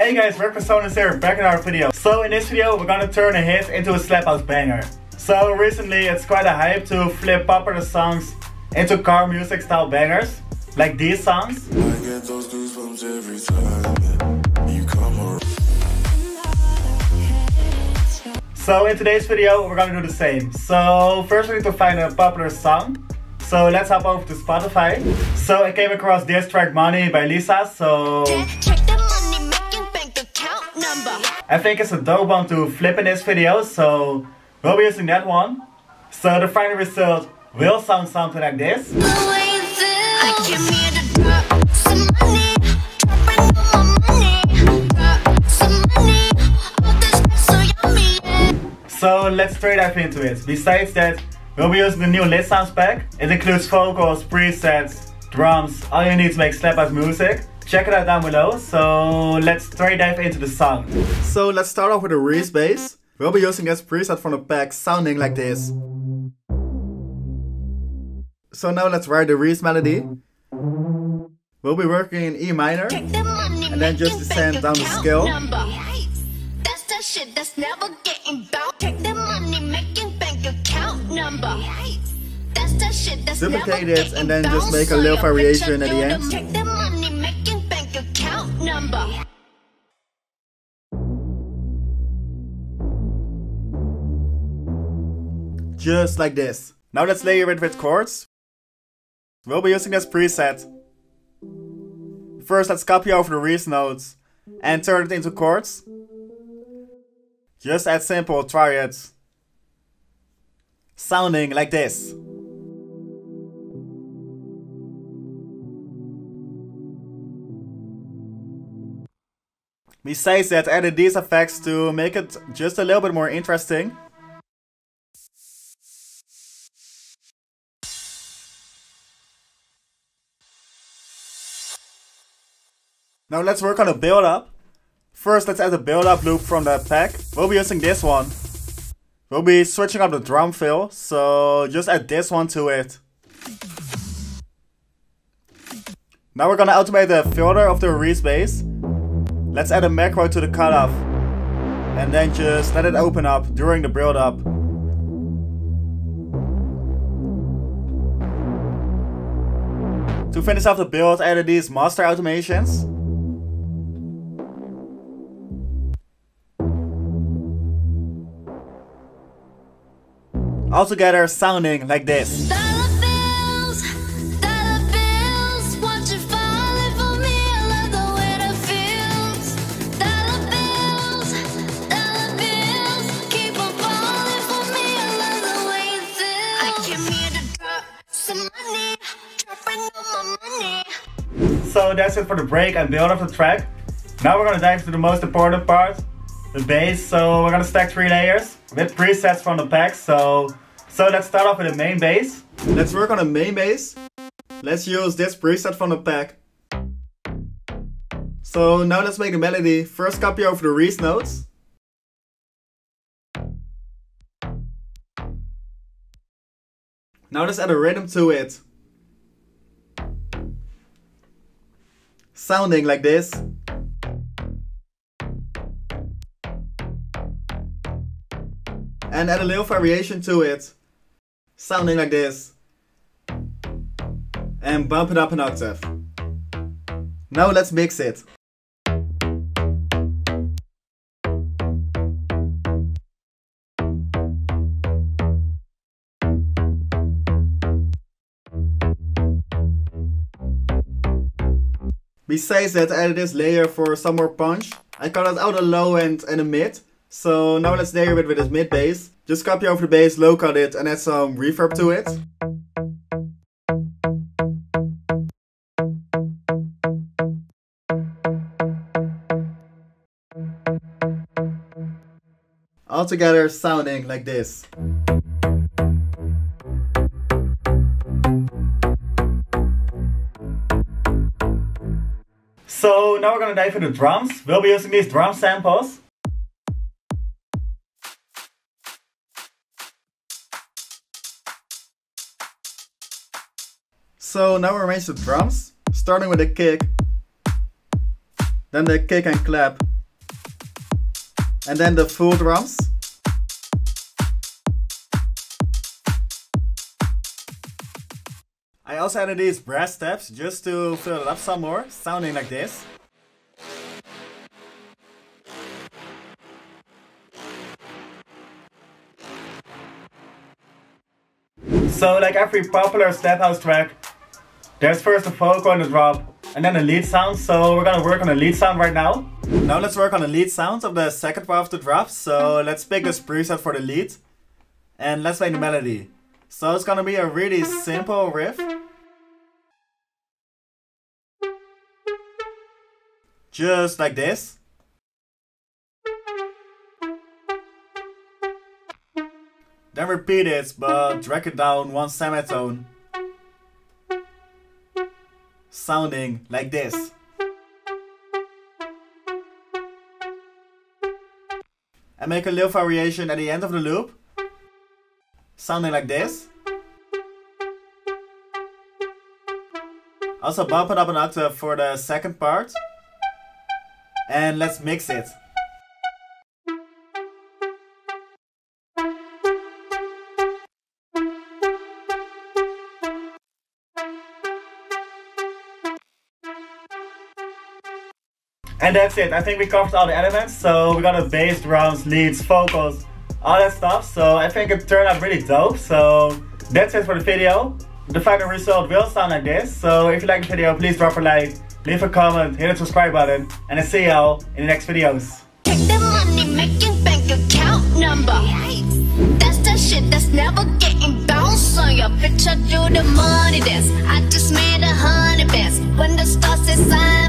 Hey guys, Rick Personas here, back in our video. So in this video, we're gonna turn a hit into a slap house banger. So recently, it's quite a hype to flip popular songs into car music style bangers, like these songs. I get those goosebumps every time you come. So in today's video, we're gonna do the same. So first we need to find a popular song. So let's hop over to Spotify. So I came across this track Money by Lisa, so I think it's a dope one to flip in this video, so we'll be using that one. So the final result will sound something like this. So let's straight dive into it. Besides that, we'll be using the new Lit Sounds pack. It includes vocals, presets, drums, all you need to make slap house music. Check it out down below. So let's straight dive into the song. So let's start off with a Reese bass. We'll be using this preset from the pack sounding like this. So now let's write the Reese melody. We'll be working in E minor. The money And then just descend down the scale. That's the shit that's never getting bout. Check the money making bank account number. That's the shit that's Duplicate never it and then just make a little variation at the do end. Just like this. Now let's layer it with chords. We'll be using this preset. First let's copy over the Reese notes and turn it into chords. Just as simple, try it. Sounding like this. Besides that, added these effects to make it just a little bit more interesting. Now let's work on a build up. First, let's add a build up loop from the pack. We'll be using this one. We'll be switching up the drum fill, so just add this one to it. Now we're gonna automate the filter of the Reese bass. Let's add a macro to the cutoff. And then just let it open up during the build up. To finish off the build, added these master automations. Dropping sounding like this. So that's it for the break and build of the track. Now we're gonna dive into the most important part, the bass. So we're gonna stack three layers with presets from the pack. So so let's start off with the main bass. Let's work on the main bass. Let's use this preset from the pack. So now let's make a melody. First copy over the Reese notes. Now let's add a rhythm to it. Sounding like this. And add a little variation to it. Sounding like this. And bump it up an octave. Now let's mix it. Besides that, I added this layer for some more punch. I cut out a low end and a mid. So now let's layer it with this mid bass. Just copy over the bass, low cut it, and add some reverb to it. Altogether sounding like this. So now we're gonna dive into the drums. We'll be using these drum samples. So now we arrange the drums, starting with the kick, then the kick and clap, And then the full drums. I also added these brass steps just to fill it up some more, sounding like this. So like every popular slap house track, there's first a vocal on the drop and then a lead sound. So we're gonna work on the lead sound right now. Now let's work on the lead sounds of the second part of the drop. So let's pick this preset for the lead and let's play the melody. So it's gonna be a really simple riff. Just like this. Then repeat it, but drag it down one semitone. Sounding like this. And make a little variation at the end of the loop. Sounding like this. Also bump it up an octave for the second part. And let's mix it. And that's it. I think we covered all the elements. So we got a bass, drums, leads, vocals, all that stuff. So I think it turned out really dope. So that's it for the video. The final result will sound like this. So if you like the video, please drop a like, leave a comment, hit the subscribe button, and I'll see y'all in the next videos. The money making bank account number. That's the shit that's never getting bounced on your do the money. I just made a hundred bands when the stars sign.